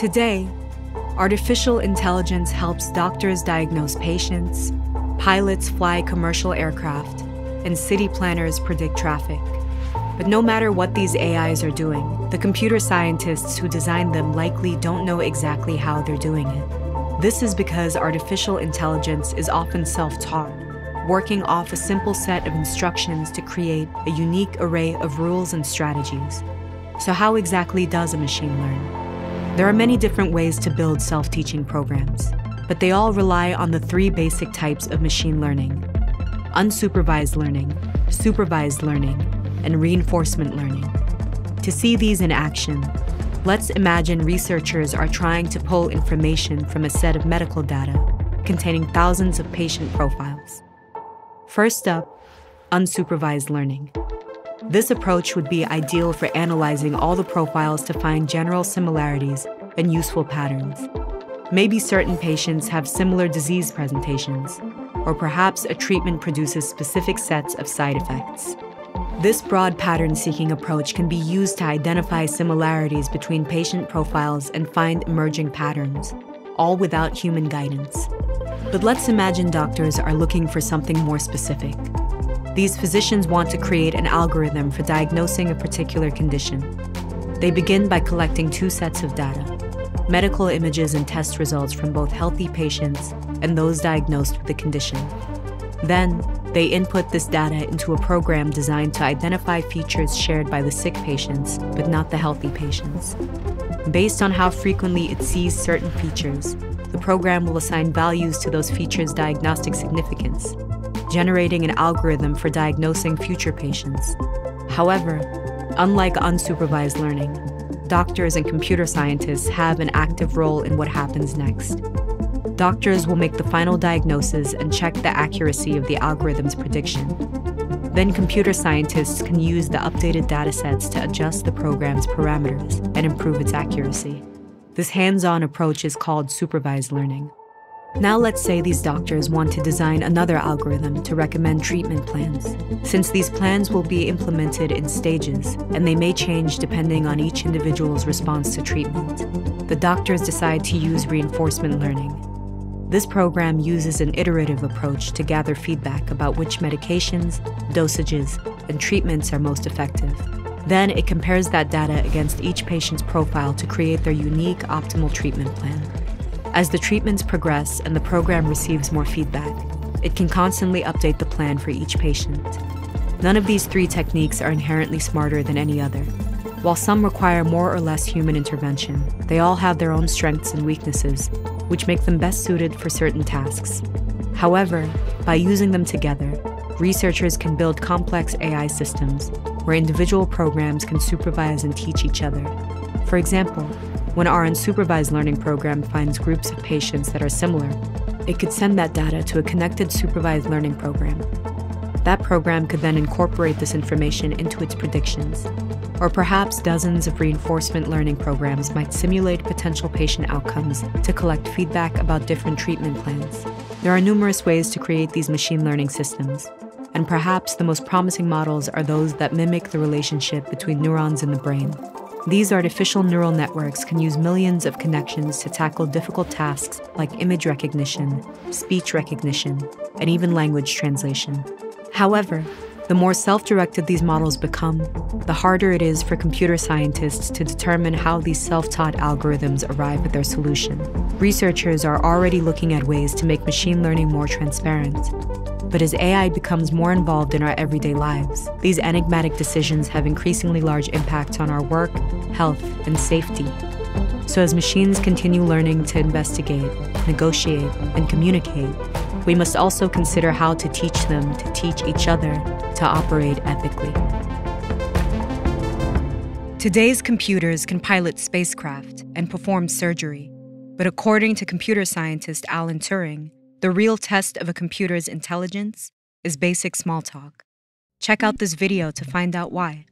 Today, artificial intelligence helps doctors diagnose patients, pilots fly commercial aircraft, and city planners predict traffic. But no matter what these AIs are doing, the computer scientists who designed them likely don't know exactly how they're doing it. This is because artificial intelligence is often self taught, working off a simple set of instructions to create a unique array of rules and strategies. So, how exactly does a machine learn? There are many different ways to build self teaching programs, but they all rely on the three basic types of machine learning unsupervised learning, supervised learning, and reinforcement learning. To see these in action, let's imagine researchers are trying to pull information from a set of medical data containing thousands of patient profiles. First up, unsupervised learning. This approach would be ideal for analyzing all the profiles to find general similarities and useful patterns. Maybe certain patients have similar disease presentations, or perhaps a treatment produces specific sets of side effects. This broad pattern seeking approach can be used to identify similarities between patient profiles and find emerging patterns, all without human guidance. But let's imagine doctors are looking for something more specific. These physicians want to create an algorithm for diagnosing a particular condition. They begin by collecting two sets of data medical images and test results from both healthy patients and those diagnosed with the condition. Then, they input this data into a program designed to identify features shared by the sick patients, but not the healthy patients. Based on how frequently it sees certain features, the program will assign values to those features' diagnostic significance, generating an algorithm for diagnosing future patients. However, unlike unsupervised learning, doctors and computer scientists have an active role in what happens next. Doctors will make the final diagnosis and check the accuracy of the algorithm's prediction. Then computer scientists can use the updated datasets to adjust the program's parameters and improve its accuracy. This hands-on approach is called supervised learning. Now let's say these doctors want to design another algorithm to recommend treatment plans. Since these plans will be implemented in stages, and they may change depending on each individual's response to treatment, the doctors decide to use reinforcement learning, this program uses an iterative approach to gather feedback about which medications, dosages, and treatments are most effective. Then it compares that data against each patient's profile to create their unique optimal treatment plan. As the treatments progress and the program receives more feedback, it can constantly update the plan for each patient. None of these three techniques are inherently smarter than any other. While some require more or less human intervention, they all have their own strengths and weaknesses, which make them best suited for certain tasks. However, by using them together, researchers can build complex AI systems where individual programs can supervise and teach each other. For example, when our unsupervised learning program finds groups of patients that are similar, it could send that data to a connected supervised learning program. That program could then incorporate this information into its predictions, or perhaps dozens of reinforcement learning programs might simulate potential patient outcomes to collect feedback about different treatment plans. There are numerous ways to create these machine learning systems, and perhaps the most promising models are those that mimic the relationship between neurons in the brain. These artificial neural networks can use millions of connections to tackle difficult tasks like image recognition, speech recognition, and even language translation. However, the more self directed these models become, the harder it is for computer scientists to determine how these self taught algorithms arrive at their solution. Researchers are already looking at ways to make machine learning more transparent. But as AI becomes more involved in our everyday lives, these enigmatic decisions have increasingly large impacts on our work, health, and safety. So, as machines continue learning to investigate, negotiate, and communicate, we must also consider how to teach them to teach each other to operate ethically. Today's computers can pilot spacecraft and perform surgery, but according to computer scientist Alan Turing, the real test of a computer's intelligence is basic small talk. Check out this video to find out why.